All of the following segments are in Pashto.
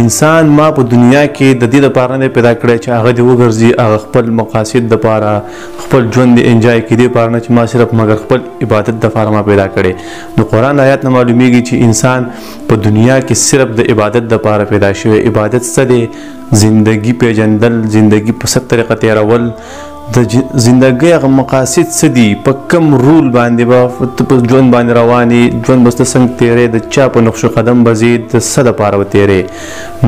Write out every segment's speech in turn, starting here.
انسان ما په دنیا کې د دې لپاره نه پیدا کړی چې هغه دې وګرځي هغه خپل مقاصد لپاره خپل ژوند دې انجوای کړي دې لپاره نه چې ما صرف مګر خپل عبادت لپاره ما پیدا کړی نو قرآن آیات نه معلومیږي چې انسان په دنیا کې صرف د عبادت لپاره پیدا شوی عبادت څه دی زندگی پیژندل زندگی په ست طریقه تیرول د زندګۍ هغه مقاصد څه دي په کم رول باندې به ته په ژوند باندې روان یې ژوند به ته څنګه تیرې د چا په نقش قدم به ځې د څه دپاره به تیرې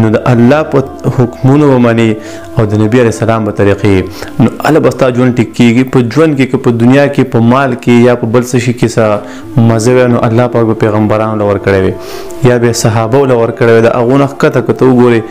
نو د الله په حکمونو به منې او د نبي علیه السلام په طریقې نو هله به ستا ژوند ټیک کیږي په ژوند کې که په دنیا کې په مال کې یا په بل څه شي کې څه مزه وی نو الله پاک به پیغمبرانو لور کړی وي یا به صحابه لور کړی وي د اغونه خکته کته وګوري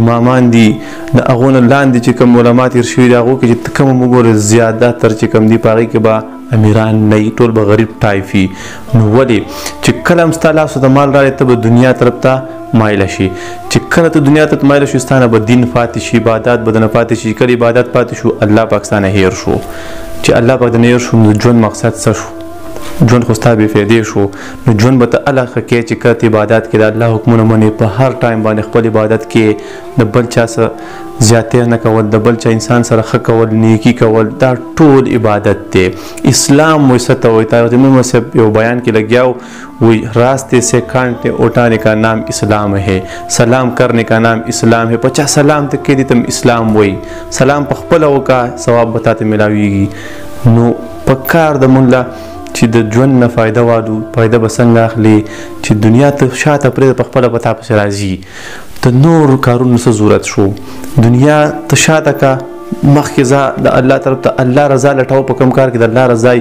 امامان دي د اغونه لاندې چې کوم علما تیر شوي دا غو کې چې کوم وګوري زیاده تر چې کوم دی پاغي کې با امیران نه ټول به غریب ټایفي نو ولی چې کلم ستاله سو د مال راړې ته به دنیا طرف ته مایل شي چې کله ته دنیا ته مایل شي ستانه به دین فاتح شي عبادت بدن فاتح شي کله عبادت فاتح شو الله پاکستان هیر شو چې الله پاک د نیر شو ژوند مقصد څه شو ژوند خو ستا بې فیدې شو نو ژوند به ته اله ښه کې چې کله ته عبادات کې د الله حکمونه منې په هر ټایم باندې خپل عبادت کې د بل چا سره زیاتې نه کول د بل چا انسان سره ښه کول نیکی کول دا ټول عبادت دی اسلام وې څه ته وایي تا یو مې صاحب یو بیان کې لګیاو وی راسته سے کانټه اٹھانے کا نام اسلام ہے سلام کرنے کا نام اسلام ہے پچا سلام ته کې دي تم اسلام وای سلام په خپل وکا ثواب بتاته ملاويږي نو په کار د مونږ چې د ژوند نه فایده والو فایده به څنګه اخلي چې دنیا ته شاته پرې په خپل پتا پس راځي ته نور کارونو څه ضرورت شو دنیا ته شاته کا مخکې ځا د الله طرف ته الله رضا لټاو په کم کار کې د الله رضا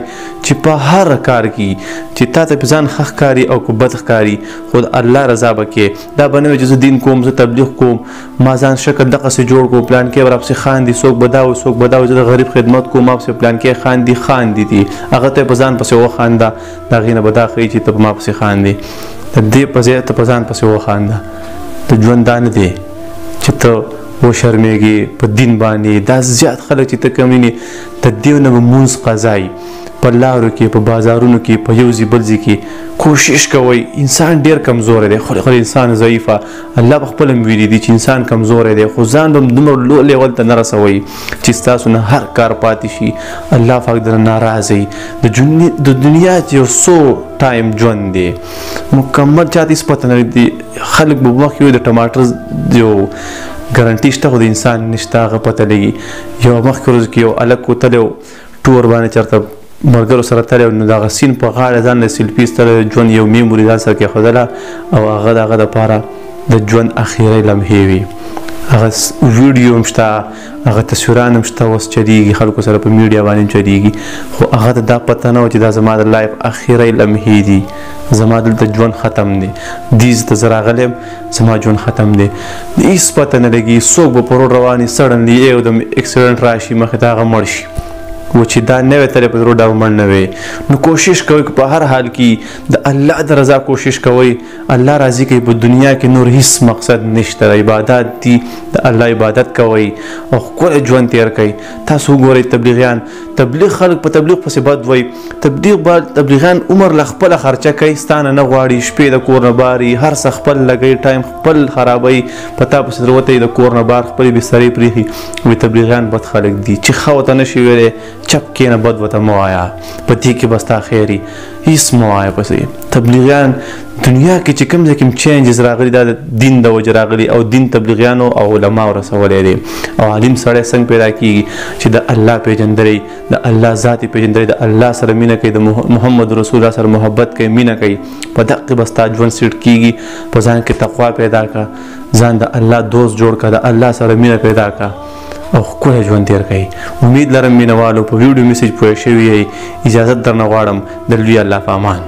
چې په هر کار کې چې تا ته ځان خخ کاری او کو بد کاری خود الله رضا بکې دا بنوي چې دین کوم زه تبلیغ کوم ما ځان شکل دقسې جوړ کو پلانکی به راپسې خاندي څوک به دا وي څوک به دا وي زه د غریب خدمت کوم ما پسې پلانکی خاندي خاندي دي هغه ته یې په ځان پسې وخانده د هغې نه به دا ښیي چې ته په ما پسې خاندې د دې په ځای ته په ځان پسې وخانده د ژوند دا نه دی چې ته وشرمېږي په دین باندې دا زیات خلک چې ته کوم ویني د دیو نه به مونځ قضایي په لارو کې په بازارونو کې په یو ځي بل ځي کې کوشش کوئ انسان ډیر کمزور دی خو انسان ضعیفه الله په خپل ویلي دي چې انسان کمزوری دی خو ځان به دومره لو لیول ته نه رسوي چې ستاسو نه هر کار پاتې شي الله پاک درنه ناراضي د جنې د دنیا چې یو سو ټایم ژوند دی مکمل چاته هیڅ پته نه دی خلک به وخت یو د ټماټر یو ګارانټي شته خو د انسان نشته هغه پته لګي یو مخکې ورځ کې یو الګ کوتلی ټور باندې چرته مرګرو سره تللی نو دغه سین په غاړه ځان له سیلفي ایستلی ژوند یو میموري ځان سره کېښودله او هغه د هغه دپاره د ژوند اخیری لمحې وي هغه ویډیو هم شته هغه تصویران هم شته اوس چلیږي خلکو سره په میډیا باندې هم چلیږي خو هغه ته دا پته نه و چې دا زما د لایف اخیری لمحې دي زما دلته ژوند ختم دی دیز ته زه راغلی زما ژوند ختم دی د هیڅ پته نه لګي څوک به په روډ رواني سډنلي یو دم اکسیډنټ راشي مخې ته هغه مړ شي و چې دا نوې تلې په روډ او مړ نه وي نو کوشش کوئ په هر حال کې د الله د رضا کوشش کوئ الله راضي کوي په دنیا کې نور هیڅ مقصد نشته عبادت دي د الله عبادت کوئ او خپل ژوند تیر کړئ تاسو ګورئ تبلیغیان تبلیغ خلک په تبلیغ پسې بد وای تبلیغ با تبلیغان عمر له خپل خرچه کوي ستانه نه غواړي شپې د کور نه باري هر څه خپل لګي ټایم خپل خرابوي پتا پسې دروته د کور نه بار خپل بسترې پریخي وي تبلیغان بد خلک دي چې خو ته نشي ویلې چپ کې نه بد وته موایا په دې کې بستا خیري هیڅ مه وایه پسې تبلیغیان دنیا کې چې کوم ځای کې چینجز راغلي دا د دین د وجه راغلي او دین تبلیغیانو او علما رسولی دی او عالم سړی څنګه پیدا کیږي چې د الله پیژندلی د الله ذات پیژندلی د الله سره مینه کوي د محمد رسول الله سره محبت کوي مینه کوي په دقه بس تا ژوند سیټ کیږي په ځان کې تقوا پیدا کا ځان د الله دوست جوړ کا د الله سره مینه پیدا کا او ښکلی ژوند تیر کړئ امید لرم مینوالو په ویډیو میسج پوه شوي یئ اجازه درنه غواړم د لوی الله په امان